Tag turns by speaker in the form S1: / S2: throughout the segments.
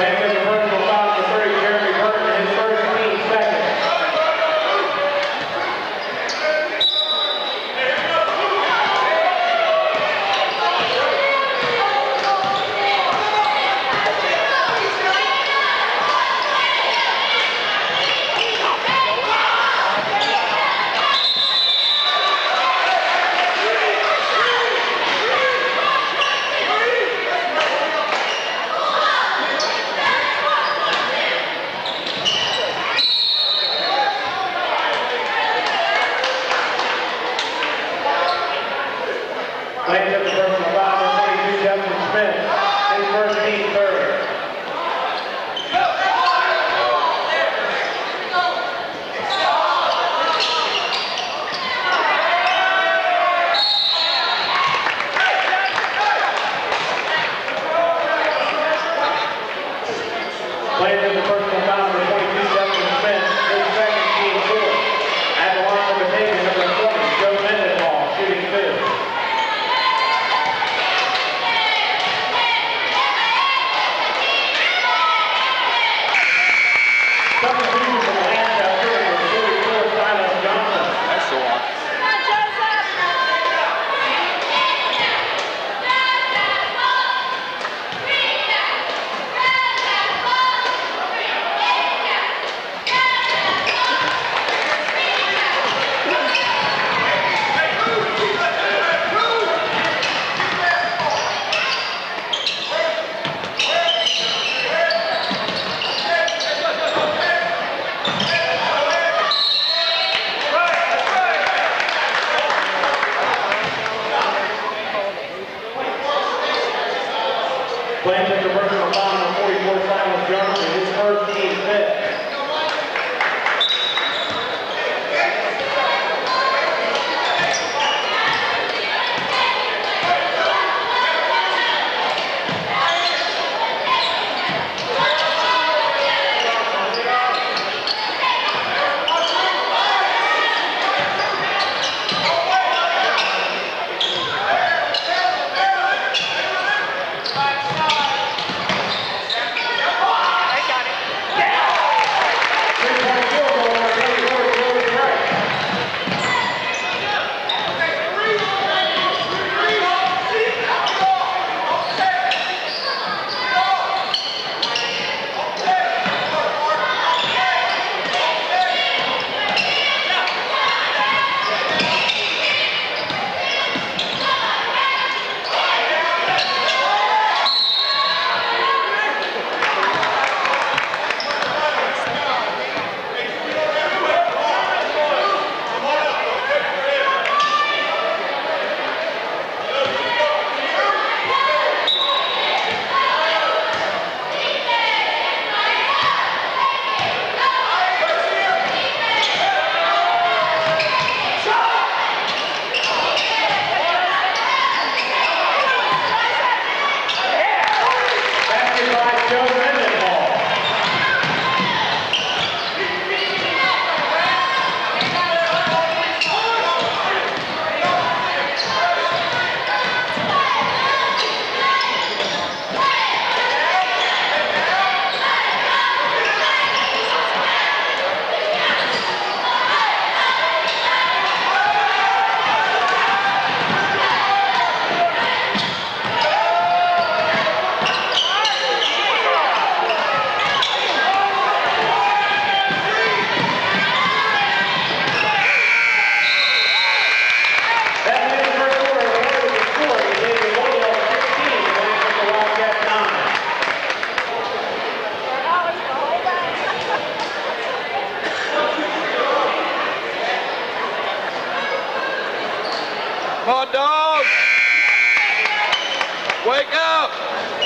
S1: Thank you.
S2: Hot dog! Wake up!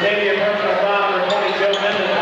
S1: Xavier Personal foul, number 20, Joe Mendez.